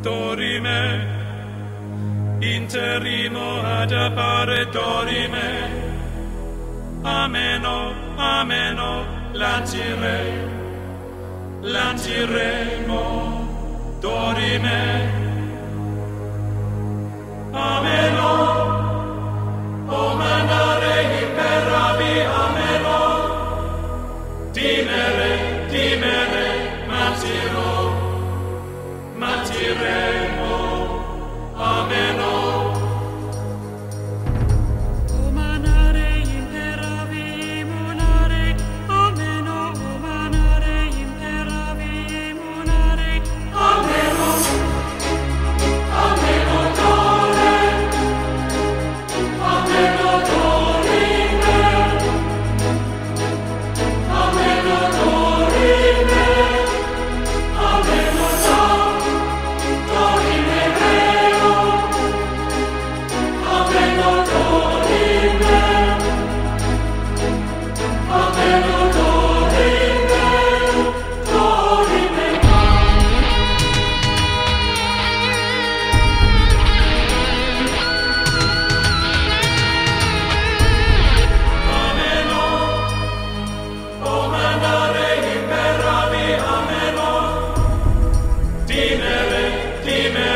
dorime, interimo ad appare dorime, ameno, ameno, lancire, lanciremo, dorime, ameno, Spirit. Amen.